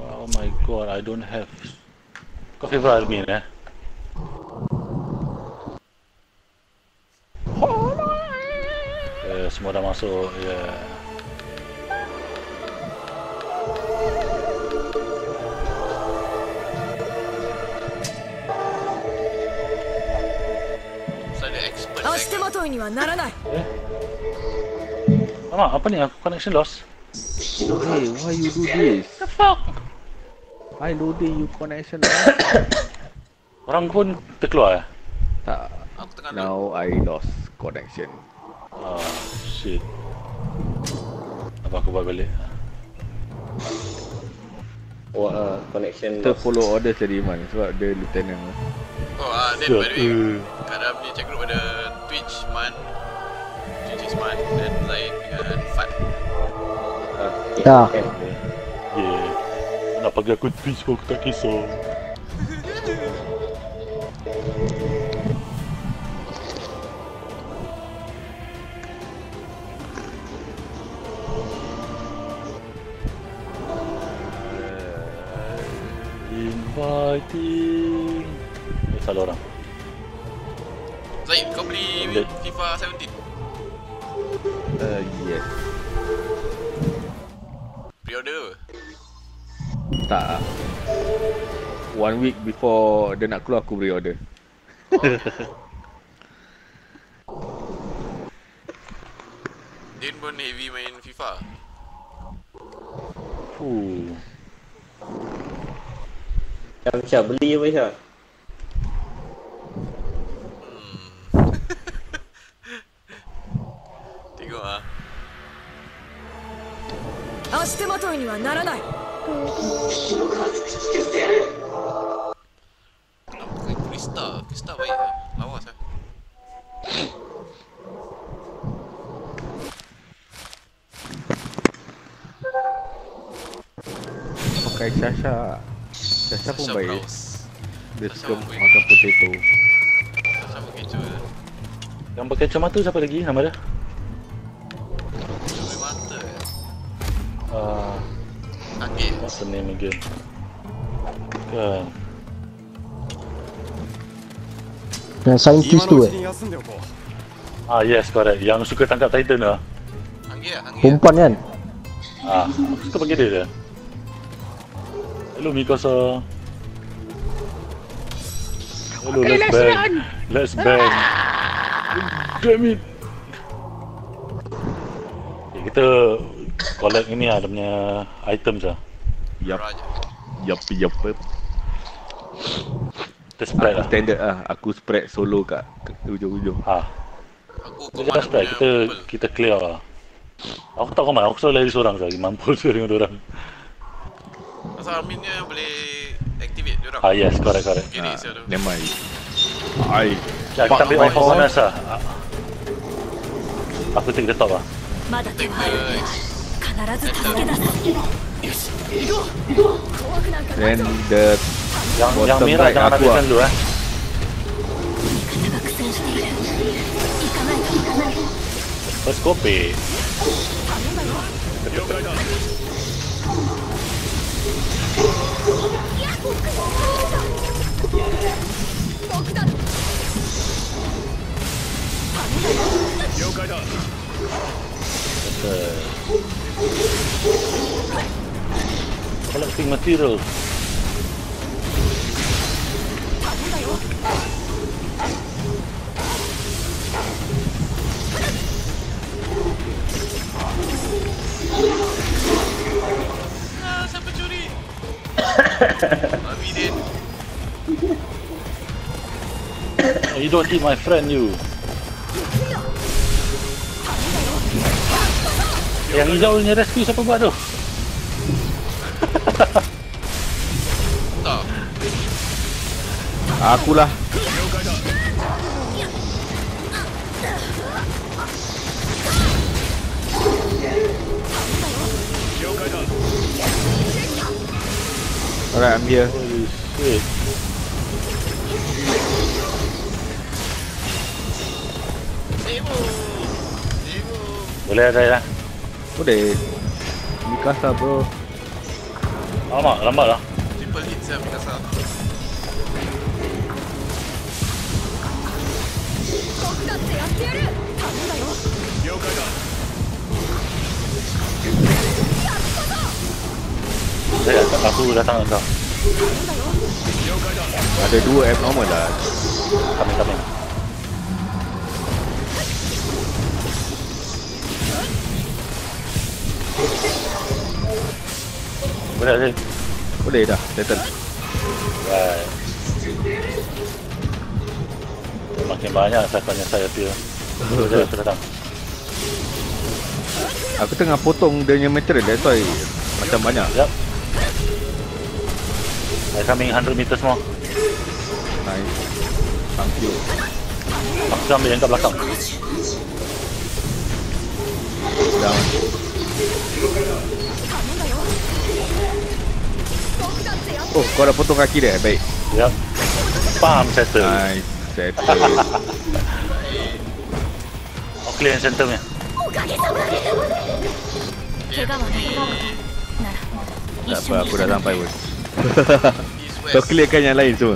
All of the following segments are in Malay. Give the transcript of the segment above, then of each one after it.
Oh my god, I don't have. Favorite Armin, eh? semua dah masuk yeah. Astemato ini wa naranai. Eh? Mama, apa ni? Aku connection loss. Hey, why you do this? The fuck? I loading you connection. Orang pun terkeluar eh? tak. Aku tengah load. Now I lost connection. Ah, shit. Apa aku buat balik? Wah, uh, connection Kita lost. follow order tadi man sebab dia lieutenant. Oh, ah, then by the way, kat dalam ni chat group ada Twitch Man, Twitch is Man, dan lain dengan Fat. Can. Yeah. Aku Twitch pun aku tak kisah. Inviting Eh, salah orang Zaid, kau beli. FIFA 17? Uh, yes. Pre-order? Tak. One week before dia nak keluar aku beri order. Din pun heavy main FIFA. Fuh. Syah, Syah, beli apa Syah? 足手まといにはならない Krista? Krista baik lah. Lawas lah. Pakai Sasha. Sasha pun Sasha baik. Browse. Dia Sasha suka makan potato. Sasha pun kecoh je. Yang pakai kacamata siapa lagi nama? Dia Uh, Kaget. what's the name again? Kan. Yang saintis tu eh. Ah yes correct. Yang suka tangkap Titan lah. Hanggi lah, Hanggi lah. Perempuan kan? Ah, aku suka panggil dia je. Hello Mikasa. Hello, let's bang. Let's bang. Damn it. Okay, kita collect ini lah, dia punya item je ah. Yup. Yup, yup, yup. Kita spread aku lah. standard lah, aku spread solo kat hujung-hujung. Ha Aku kita spread, kita, kita, kita clear lah. Aku tak komen, aku selalu lari seorang sahaja, mampus je dengan orang. Pasal Armin ni boleh activate diorang Ah yes, correct, correct. Kiri ah, siapa? Hai Ya, kita ambil off for one lah. Ah. Aku take the top lah take the... Rendet yang, yang merah jangan habiskan dua eh. Terus kopi. Betul Collecting materials. you don't eat my friend, you. Yang hijau punya rescue siapa buat tu? Tak. Akulah. Alright, I'm here. Holy shit. Boleh ada lah. Boleh. Mikasa bro. Alamak, lambat lah. Triple hit siap Mikasa Saya tak aku datang, datang Ada dua abnormal lah. Boleh sih. Boleh dah, settle. Right. Makin banyak sahabatnya saya. Boleh saya. Aku tengah potong dia punya material, that's why macam banyak. Yep. Saya coming 100 meter semua. Nice. Thank you. Aku ambil yang kat belakang. Down. Oh, kau dah potong kaki dia. Eh, baik. Yap. Yep. Pam settle. Nice. Settle. oh, clear center ni. Tak apa, aku dah sampai pun. Kau clearkan yang lain semua.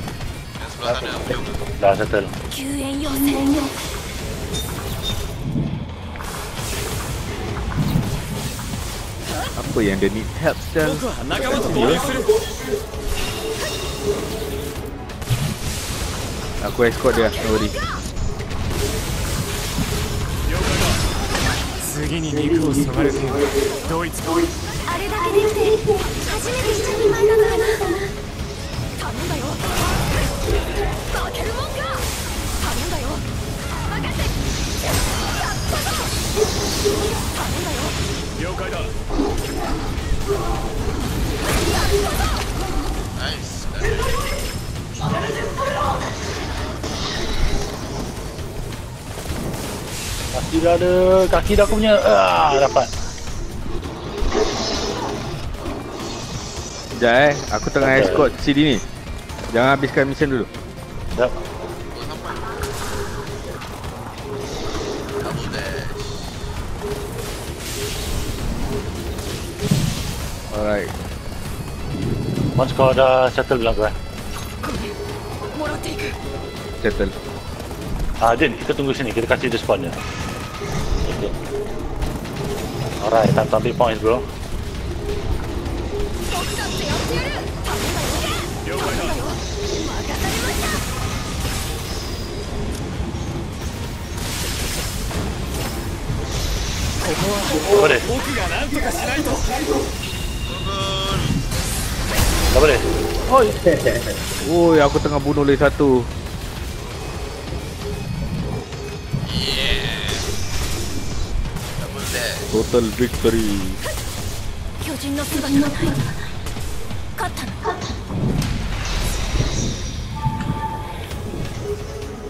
Dah settle. Apa yang dia need help sel? Nak tu Aku escort dia, no worry. 次に肉をそがれているドイツあれだけできて初めて一人前だからな頼んだよ負けるもんか頼んだよ任せやったぞ頼んだよ了解だ Nice. Dah ada. Kaki dah ada. Kaki dah aku punya. Ah, dapat. Sekejap eh, aku tengah Okay. escort CD ni. Jangan habiskan mission dulu. Dash. Alright once kau dah settle belakang eh? Settle Ah, Din, kita tunggu sini, kita kasih dia spawn dia. okay. Alright, time to ambil points bro Oh, Tak boleh. 僕が何とかしないと Tak boleh. Oi, aku tengah bunuh lagi satu. Yeah. Double dash. Total victory. 巨人の姿がない勝ったの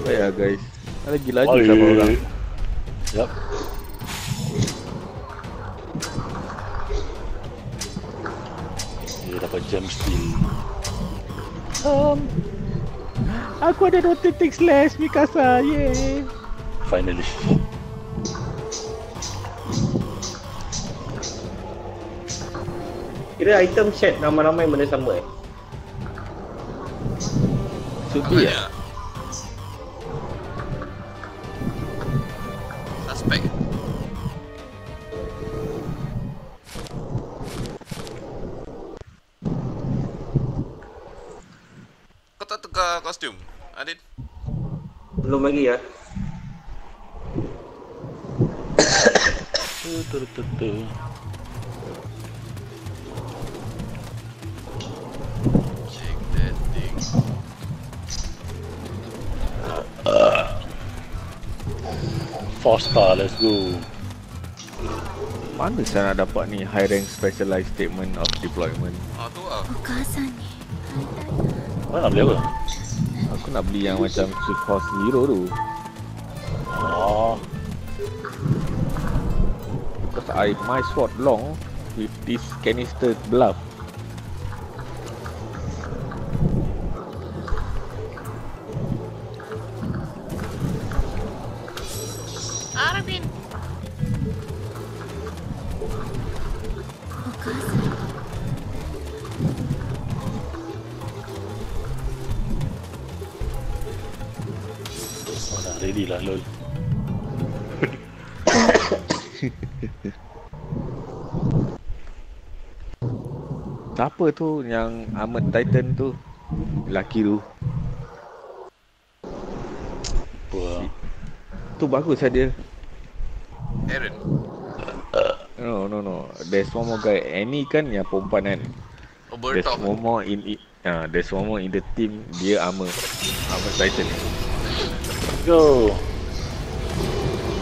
Baik lah guys. Lagi laju sama orang. Yep. Steel. Aku ada rotating slash Mikasa. Yeay. Finally. Kira item chat ramai-ramai benda sama eh. Should be ya. bagi ya. Tutur tutur. star, let's go. Mana saya nak dapat ni high rank specialized statement of deployment? Ah tu ah. Ni. Mana beli apa? Aku nak beli yang macam Horse Zero tu. Oh, Because I my sword long with this canister bluff. Siapa tu yang Armored Titan tu? Lelaki tu. Apa? Tu bagus lah dia. Aaron. No, no, no. There's one more guy. Annie kan yang perempuan kan? There's Obertop. one more in it. Ah, there's one more in the team. Dia armor. Armor Titan. Go.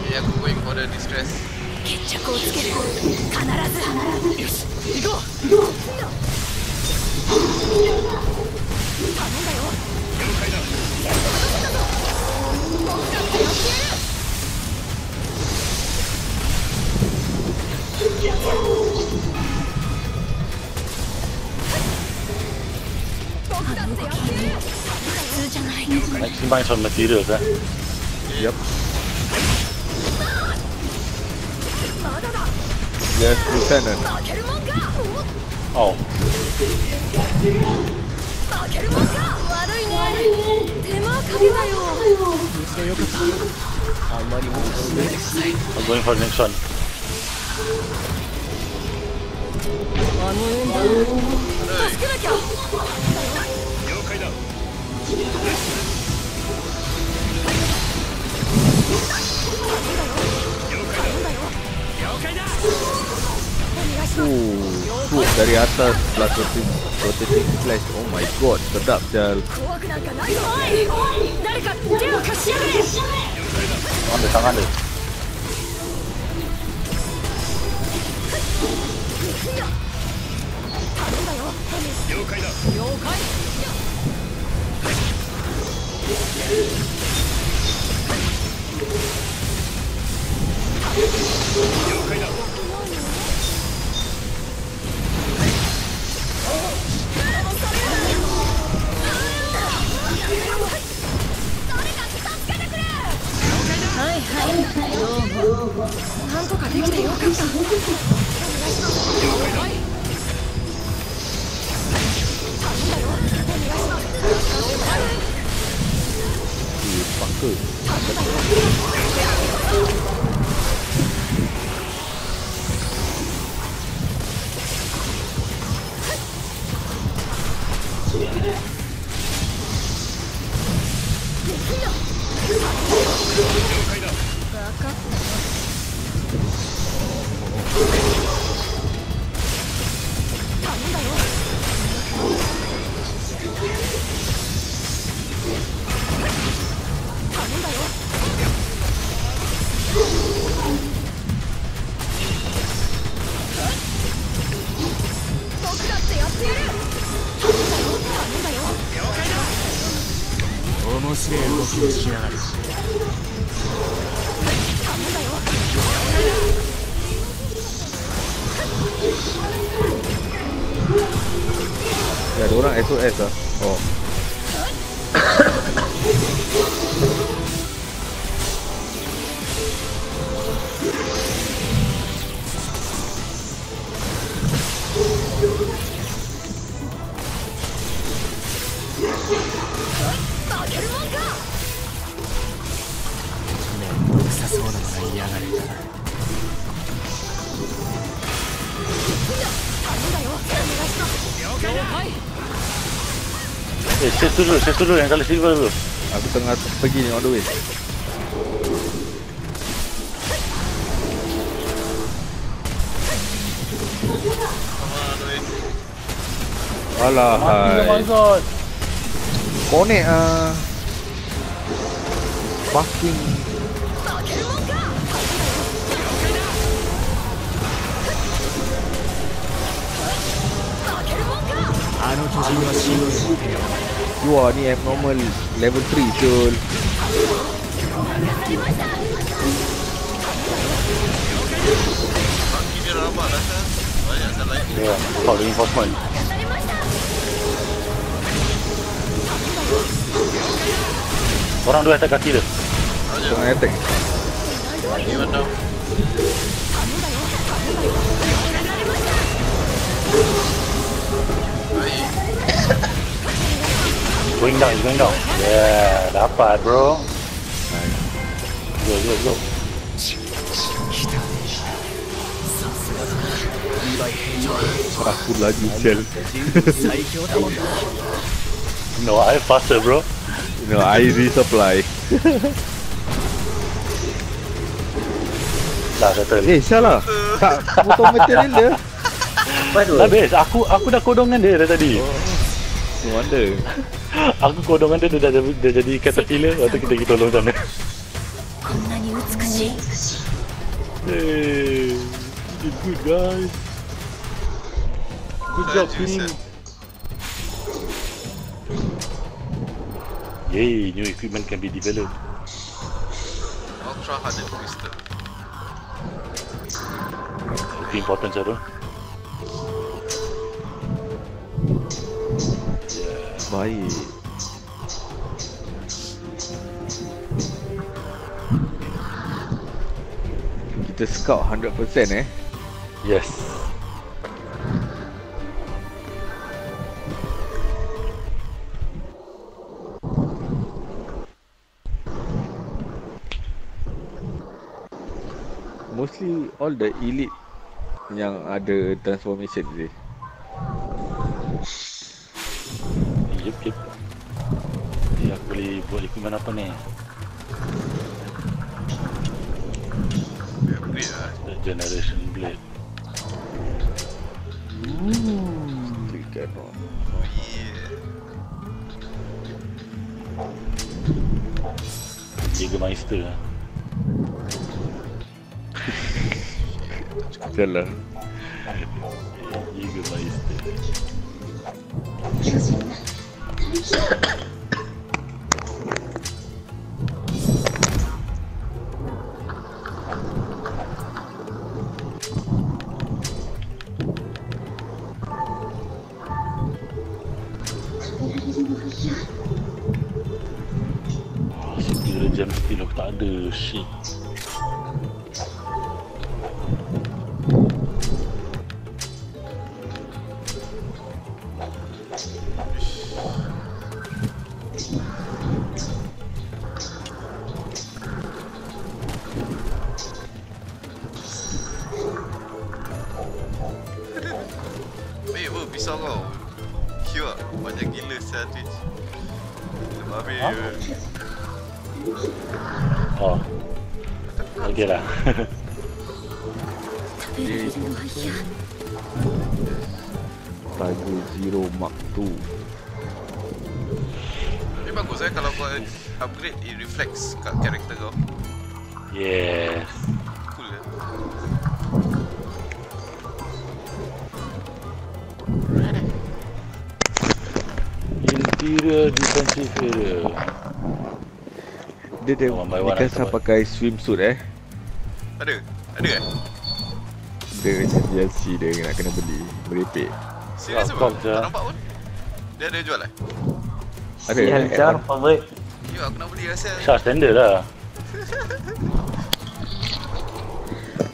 Okay, aku going for the distress. 決着をつける必ずよし行こう頼んだよ僕だってやってやる僕だってやってやる普通じゃない Maximize on materials eh. Yup. Yes, Lieutenant. Oh. I'm going for the next one. Oh. dari atas plus rotating, rotating flash. Oh my god, sedap jal. Ambil tangan dia. よかいだ。了解だ。了解だ。了解だ。なんとかできてよかった白い Saya tu dulu yang kali silver dulu. Aku tengah pergi ni on the way. Alah Mati hai. Kau ni ah. Fucking あの巨人は死ぬ。You are ni abnormal level 3 Jul Kaki dia rabak lah kan. Banyak salah lain. Ya, call reinforcement. Orang dua attack kaki dia. Tengah attack Even down. going down, he's going down. Yeah, dapat bro. Go, go, go. Aku lagi sel. No, I faster bro. No, I resupply. Dah settle. Eh, salah. lah? Tak, potong material dia. Habis, aku aku dah kodong dengan dia dah tadi. Oh, no wonder. Aku kodongan dia dah, dah, dah jadi caterpillar Waktu kita pergi tolong sana. Hey, good guys. Good job team. Yay, new equipment can be developed. Ultra-hardened crystal Itu important saya Baik. Kita scout 100% eh. Yes. Mostly all the elite yang ada transformation je. Buat equipment apa ni? Upgrade lah. The Generation Blade. Click cannon. Oh yeah. Jägermeister lah. Jalan. Jägermeister. Oh, Baik apa pisau kau? Cute lah. Banyak gila saya. Habis Ha? Oh Okay lah it reflects kat karakter kau. Yes Cool eh. Interior defensive area Dia dia One one kan saya pakai swimsuit eh. Ada? Ada eh? Dia macam DLC dia nak kena beli. Merepek. Serius Kau- apa? Tak nampak pun? Dia ada jual eh? Ada Si eh, Hancar, add-on. favorit. Ya aku nak beli rasa. Shah standard lah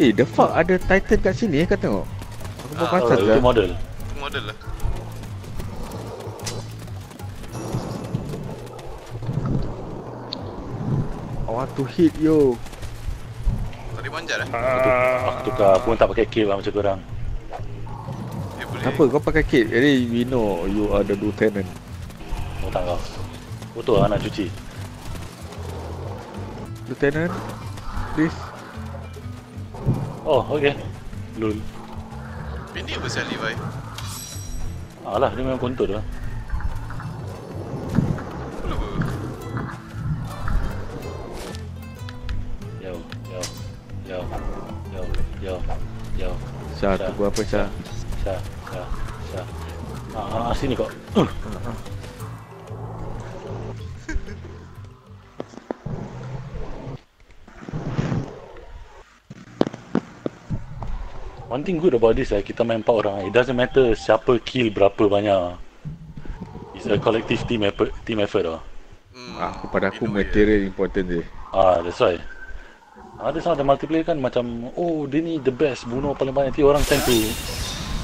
Eh, the fuck ada Titan kat sini eh kau tengok. Aku pun Ah, pasal oh. Itu model Itu model lah. I want to hit yo. Tak boleh manjat eh? Aku tukar Aku pun tak pakai cape lah macam korang Eh boleh. Kenapa kau pakai kit? Jadi we know you are the lieutenant. Kau tak kau Betul lah nak cuci Lieutenant, please. Oh okay Lul Pendek apa sial Levi? Alah dia memang kontur lah Kenapa? Yo Yo Yo Yo Yo Yo Syah, Syah. tunggu apa Syah? Syah Syah Syah Ah, ah, sini kau uh. something good about this lah kita main 4 orang. Eh. It doesn't matter siapa kill berapa banyak. It's a collective team effort. Team effort lah. Ah, kepada aku material yeah. important je. Ah, that's why. Ada sama ada multiplayer kan macam oh dia ni the best bunuh paling banyak tiap orang tend to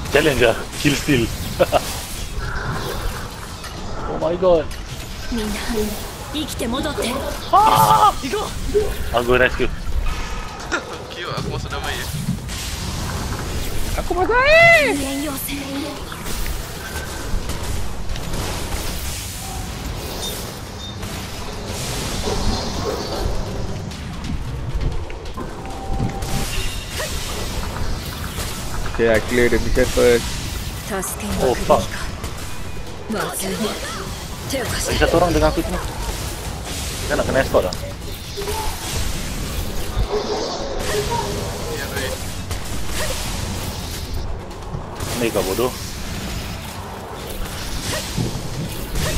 challenge lah kill steal. oh my god. Ah! Aku rescue. Kyo, aku masuk nama ya. Aku masuk! Okay, I clear the mission first. Oh, fuck. Ada satu orang dengan aku tu. Kita nak kena escort lah. Ni kau bodoh.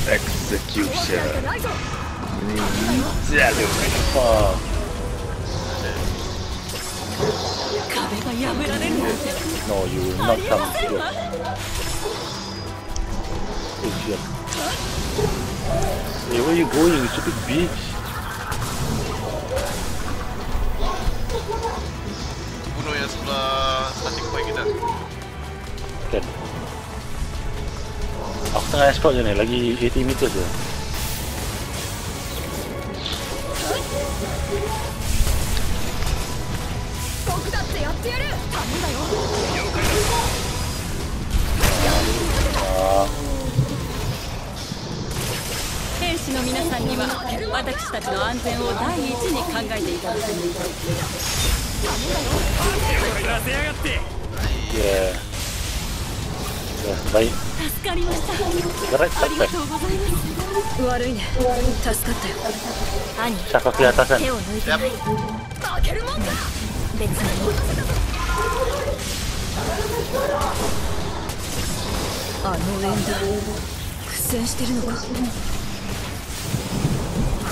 Execution. Ah, 壁が破られるなんて no, you will not come here. Oh shit. Hey, where you going, you stupid bitch? Bunuh yang sebelah starting point kita. 박스가스파전에락이에디밑에서私たちの安全を第一に考えていただくんです。助かりましたありが.とうございます悪いね助かったよ兄 ke atas? 手を抜いてない負けるもんか別にあのエンダ苦戦してるのか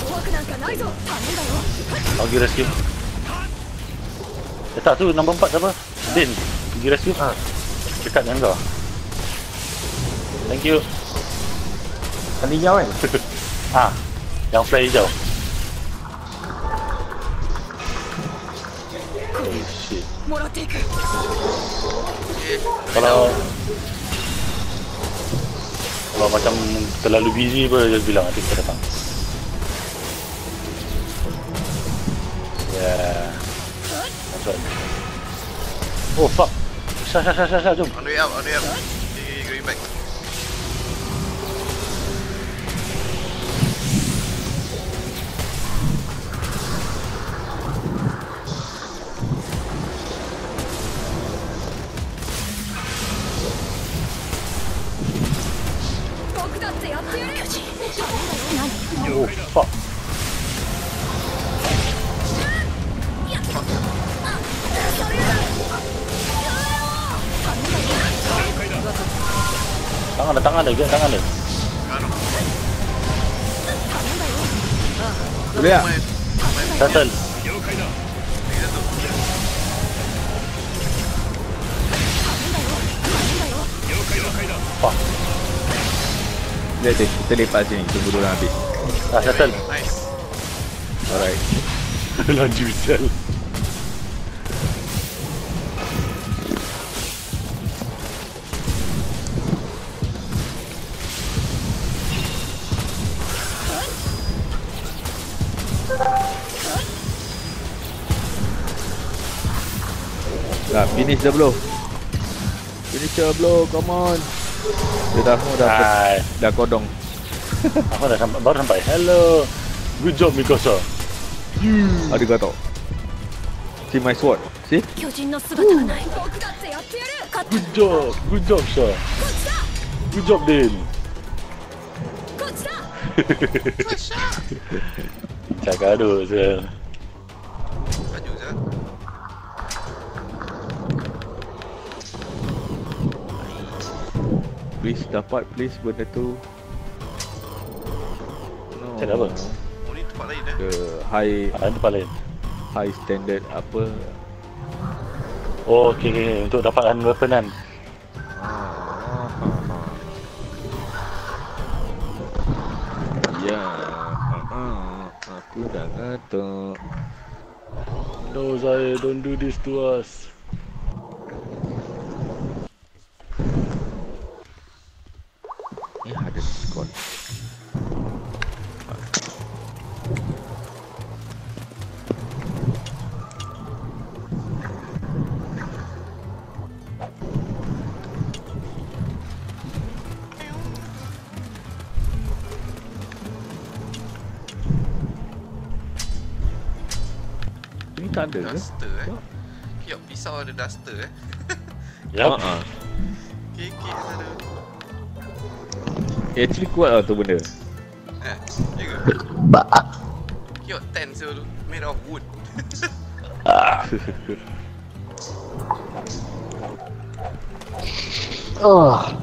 怖くなんかないぞ頼んだよ rescue. Eh tak tu nombor 4 siapa? Din. Pergi rescue. Ha. Dekat dengan kau. Thank you. Ani jauh kan? Ha. Yang play jauh. Kalau Kalau macam terlalu busy pun dia bilang nanti kita datang Yeah That's right Oh fuck Sah sah sah sah jom On the up on the up Fuck. Lihat deh, kita lepas sini. Tunggu dulu habis. Ah, settle. Nice. Alright. Laju sel. Dah, finish dah belum? Finish dah belum? Come on. Dia dah, dah, Hai. dah kodong. Aku dah sampai, baru sampai. Hello. Good job, Mikasa. Hmm. Ada gatau. See my sword. See? Good job. Good job, sir. Good job, Dane. Cakap aduh, sir. Please dapat please benda tu. No. Cakap apa? Oh ni tempat lain eh. The high Ah, tempat lain. high standard apa? Oh, okay, okay, okay. Untuk dapatkan weapon kan. Ya, ah, aku dah kata. No, Zaya, don't do this to us. Tak ada ke? Duster eh. Kiok pisau ada duster eh. Yup. Ha ah. KK ada. Eh, Actually kuat lah tu benda. Eh, ya ke? Ba. Kiok tense tu made of wood. Oh.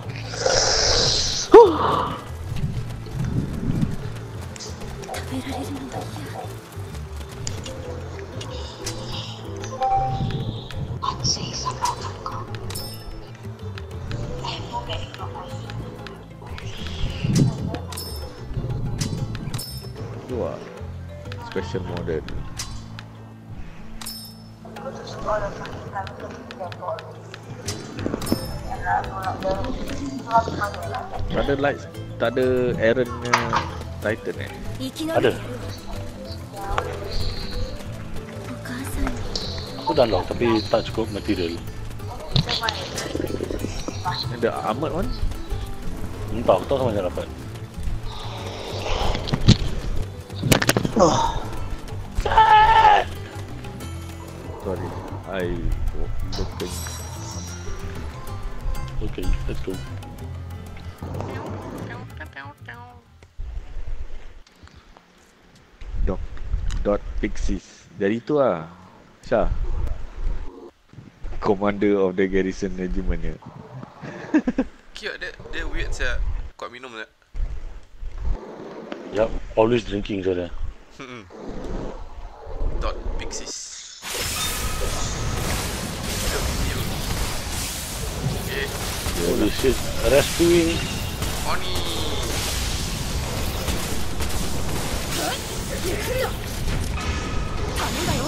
Light tak ada Iron Titan eh? Ada. Aku dah lock tapi tak cukup material. Ada armor kan? Entah, aku tahu sama macam dapat. Oh. Sorry, I looking. Okay, let's go. Pixies. Dari tu lah. Syah. Commander of the garrison regiment ya. Kiok dia dia weird saya. Kuat minum tak? Yup, always drinking saja. Hmm. Dot pixies. Okay, Holy shit, rescuing. Oni. 頼んだよ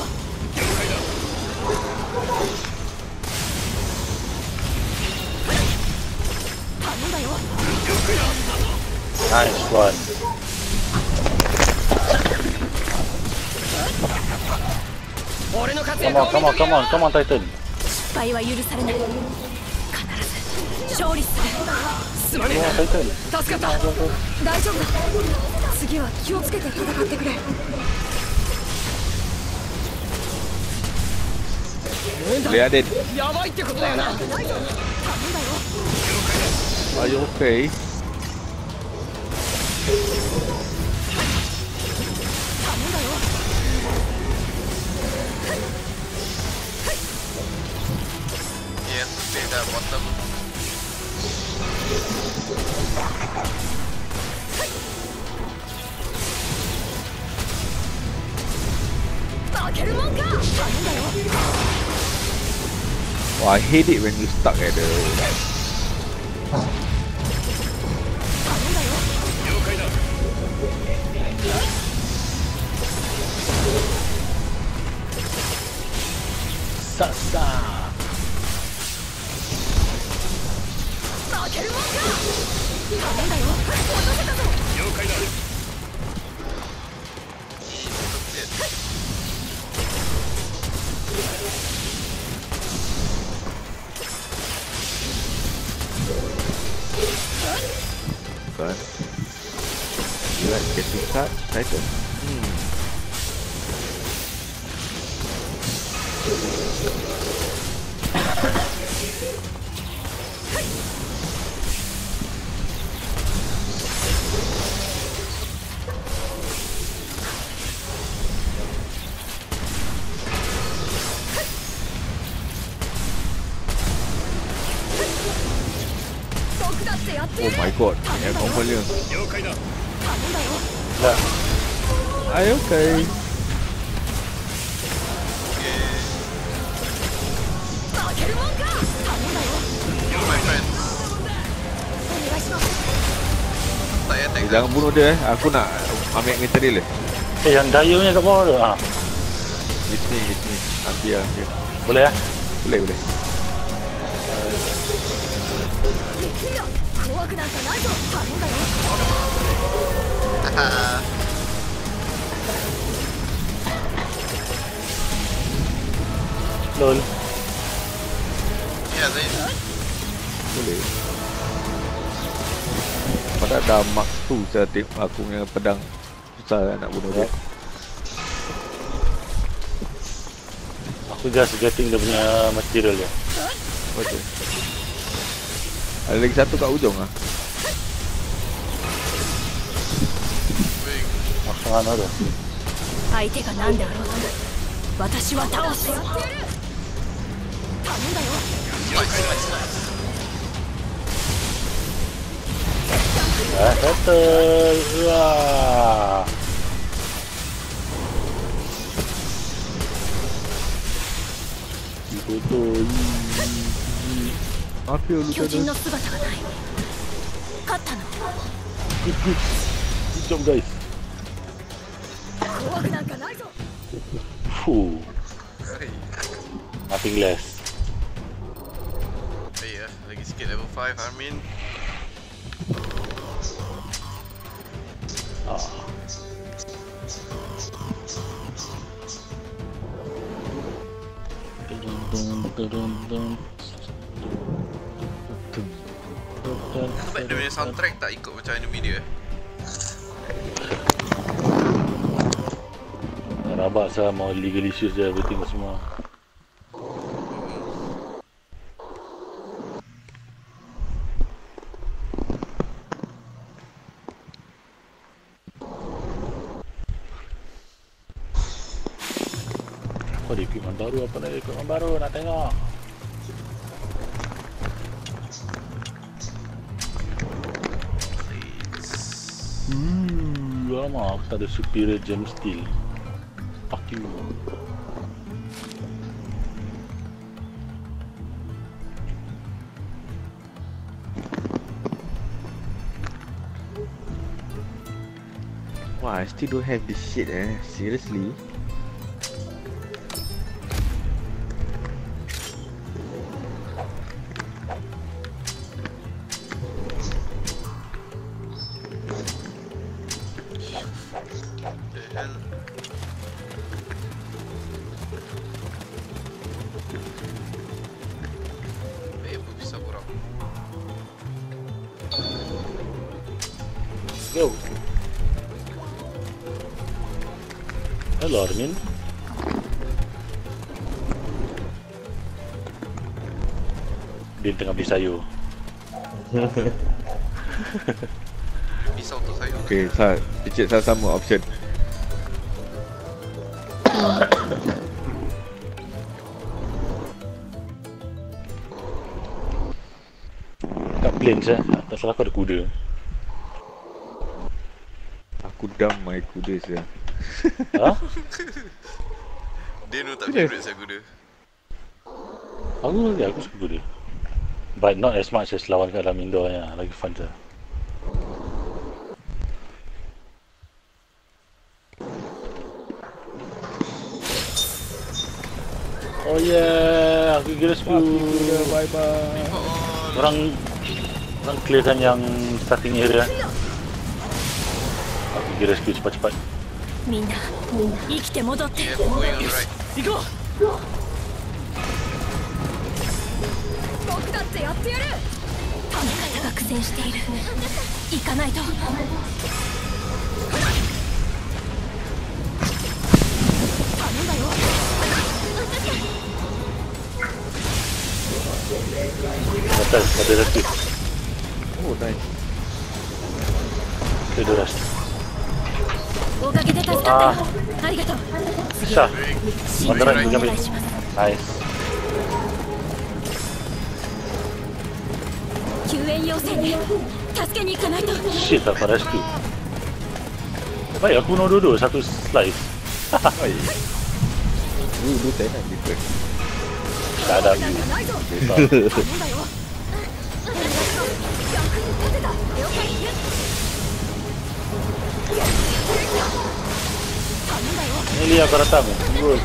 頼んだよ Nice one. Come on, come on, come on, come on, Titan. 失敗は許されない必ず勝利するすまね Come on, Titan. え助かった大丈夫だ次は気をつけて戦ってくれ Boleh ada. やばいってことだよな頼んだよ Are you okay? 負けるもんか頼んだよ Oh, I hate it when you stuck at the Sasa. Kan. You like getting cut, Titan? Hmm. Oh my god, ya confirm dia. 了解だ Dah. I okay. 負けるもんか頼んだよ You my friend. お願いします Tak payah Eh, attack. jangan bunuh dia eh. Aku nak ambil material dia. Eh, yang dayunya kat bawah tu. Ha. Di sini, di sini. Nanti ya. Okay. Boleh ya? Boleh, boleh. 怖くなんかないぞ頼んだよ Haha. Lol. Ya, Zain. Boleh. Padahal dah mark tu saya tengok aku punya pedang susah lah nak bunuh dia. Aku just getting dia punya material dia. Betul. Ada lagi satu kat ujung、相手が何だろう。私は倒す。頼んだよ。やった。うわ。ことに。巨人の姿がない。勝っ Sebab dia punya soundtrack tak ikut macam anime dia. Rabak saya mau legal issues dia everything semua. Oh, ada equipment baru apa ni? Equipment baru nak tengok. Lama aku tak ada superior gem steel. Fuck you. Wah, I still don't have this shit eh. Seriously? Hello, Armin. Dia tengah beli sayur. Pisau untuk saya. Okay, Sal. Picit Sal sama option. Kat plains eh. Tak salah aku ada kuda. Aku dam my kuda saya. Ha? Dia nu tak Kuda? favorite saya kuda. Aku ya, aku suka kuda. But not as much as lawan kat dalam indoor ya. Lagi fun je. Oh yeah, aku kira you, kuda. 10 Bye bye. Orang Orang clearkan yang starting area Aku kira skill cepat-cepat みんな生きて戻って。行こう。僕だってやってやる。が苦戦している。行かないと。頼んだよた、もう。フードラス。ト。おかげで助かったありがとう。さあドライブ頑張りナイ救援要請に助けに行かないと。シータファレスキュ ー Vaya, cu uno Lulu, s-a dus slice. Nu. Ele agora tá bom, perigoso.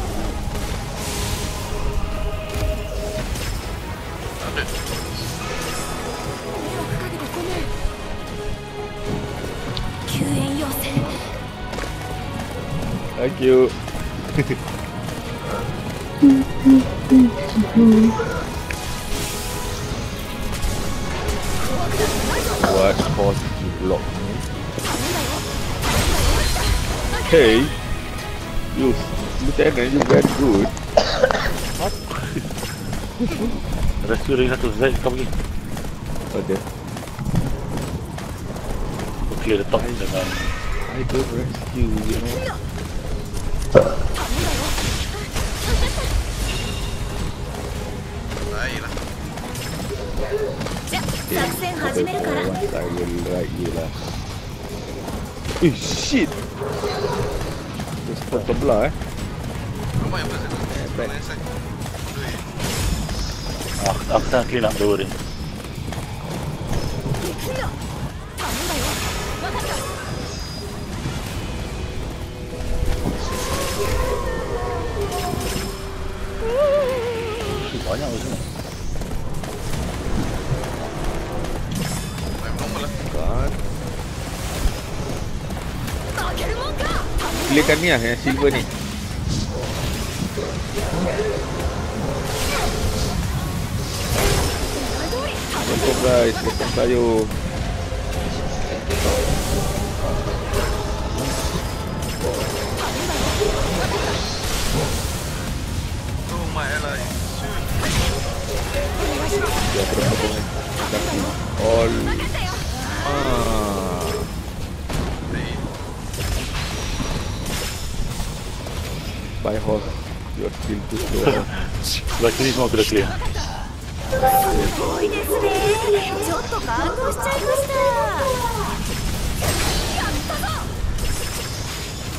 Aqui o. Works positive block. Okay. You, Lieutenant, you very good. What? Rescue ring satu Z, kau pergi. Okay, clear the top I. I do rescue, you know. Baiklah. I will you shit! Dia spot sebelah eh. Rumah yang? Rumah yang. Aduh, Aku, tengah clean up, don't worry. Clearkan ni lah yang silver ni. Potong guys, potong sayur. Oh my By horse. すごいですねちょっと感動しちゃいましたやったぞ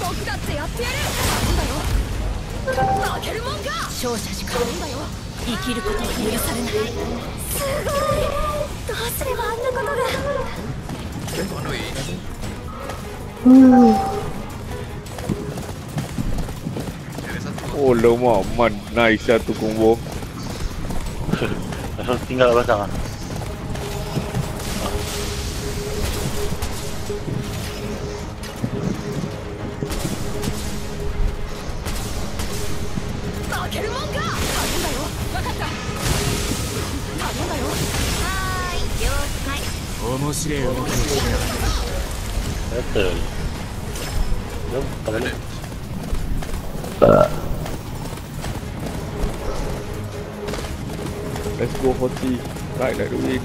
僕だってやってやるなんだよ負けるもんか勝者しかなんだよ生きることは許されないすごいどうすればあん. Oh lama man nice lah satu combo. Langsung tinggal belakang ah. Ya, betul. Jom, tak ni. Tak. Let's go Hoti. Right, let's do it.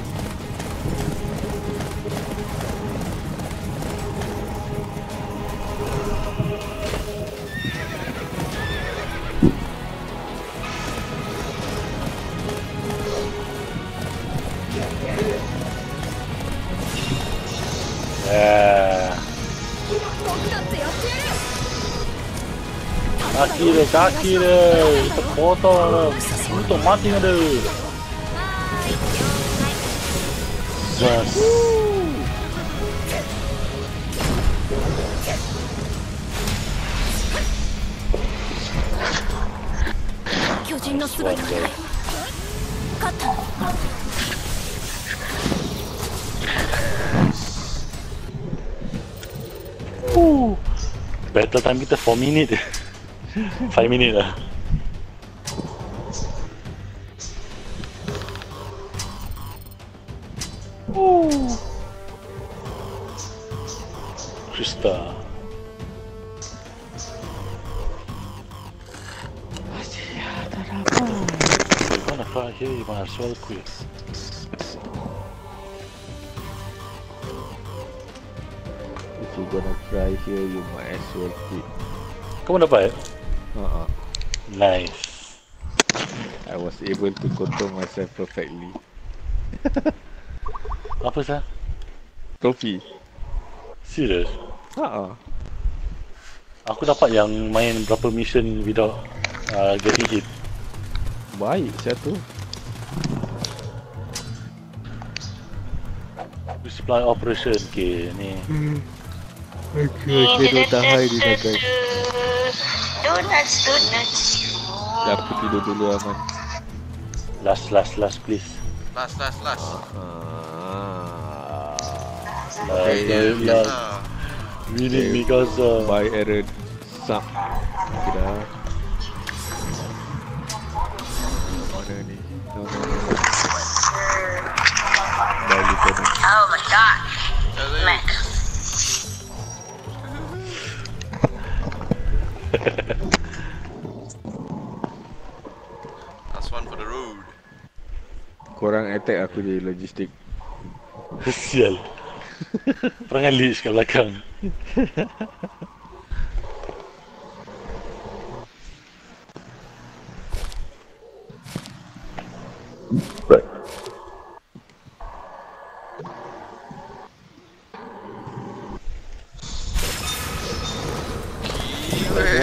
Yeah. ダッキーでダッキーでちょっとコートルちょっとマーティングで Jesus. Ooh. Battle time kita 4 minit 5 minutes. Kamu dapat? Uh-uh. Nice. I was able to control myself perfectly. Apa sah? Trophy. Serius? Ha-ha. Aku dapat yang main berapa mission without uh, getting hit. Baik satu. Supply operation. Okay, ni. Okay, okay, dah tahan ni dah guys. Donuts, donuts. Dah aku tidur dulu aman. Last, last, last, please. Last, last, last. Ah. Okay, last, last. Ah, We need Mikasa. By Aaron. Sup. Okay dah. Korang attack aku je logistik. Sial. Perangan leech kat belakang. Right.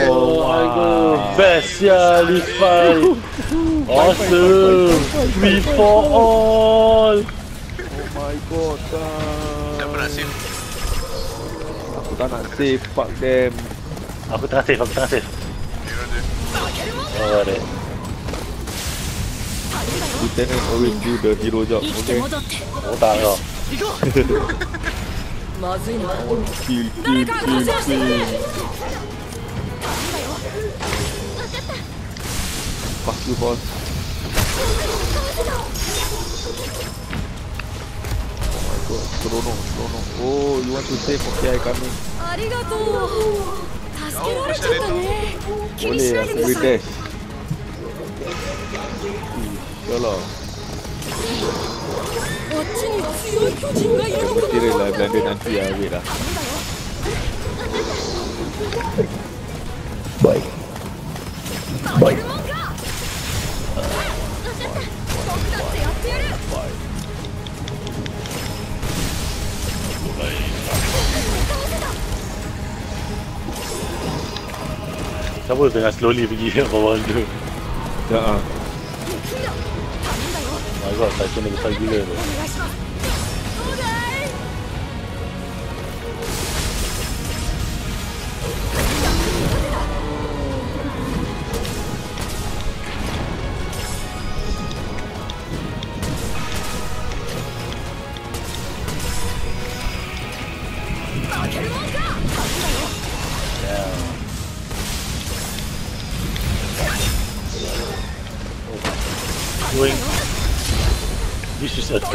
Oh my god, best ya Levi. Awesome! We for all! Oh my god, Tak pernah save. Aku tak nak save, fuck them. Aku tengah save, aku tengah save. Oh, ada. Lieutenant always do the hero job, okay? Oh tak nak. Oh, kill, kill, kill, kill. einfach über. Oh mein Gott, Belohnung, Belohnung. Oh, you want to save? Okay, I come in. Ole, oh, Jolo. dash. Yolo. Kira lah, blended nanti ya, wait lah. Siapa tengah slowly pergi bawah tu? Ya ah. My god, Titan dia besar gila tu.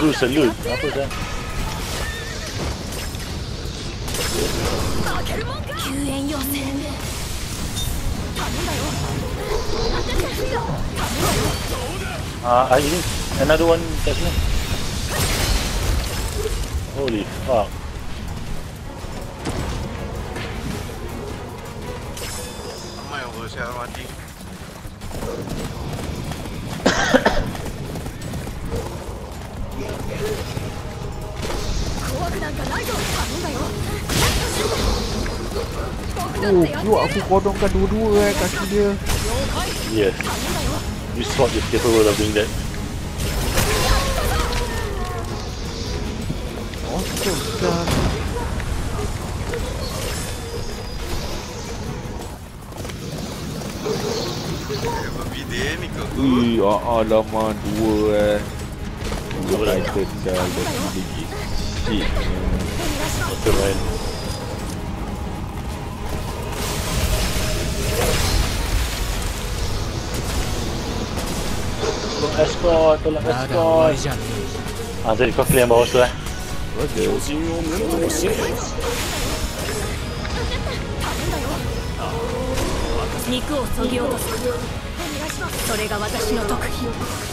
through salute. Apa dah? Ah, uh, ini another one kat. Holy fuck. Mai, eu vou Oh, you aku kodongkan dua-dua eh kaki dia. Yes. This sword is capable of doing that. Awesome, son. Ui, ah, alamak dua eh. de caractéristicar algo de Sí. No se va él. Escort, escort. Han ser ut som flere mål, så det. Nico, そぎ落とす。それが私の特技。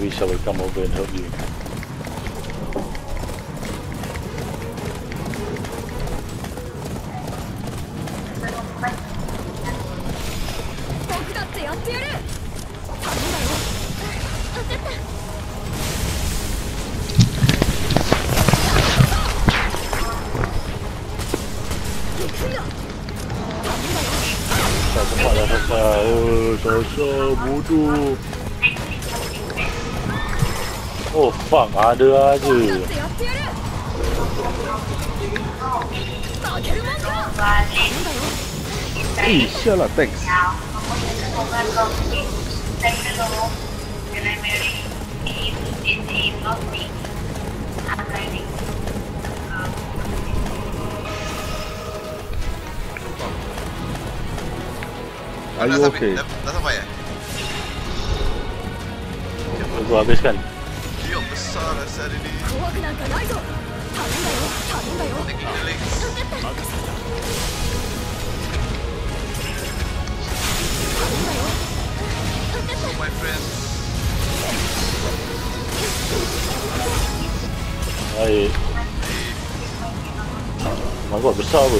we shall come over and help you. 僕 sa kung gagawin. Thank you, Lord. Are you okay? Dah, dah sampai ya? Gua habiskan. サラサリリ怖くなんかないぞ大変だよ大変だよ分かった任せた大変だよ分かった My friend はい。まずはブサーブ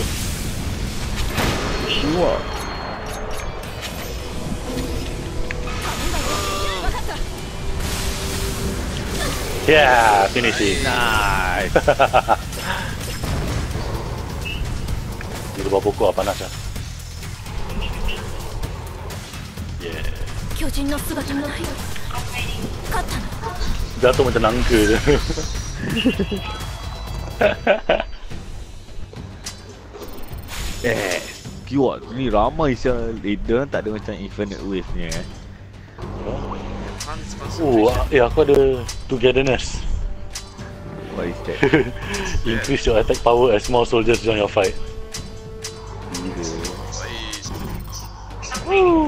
火は Yeah, finish it. Nice. Di lubang pokok apa nak? Lah. Jatuh macam nangka je Eh, Kiwak ni ramai siapa leader Tak ada macam infinite wave ni eh Oh, ah, eh aku ada togetherness. What is that? Increase your attack power as more soldiers join your fight. Baik.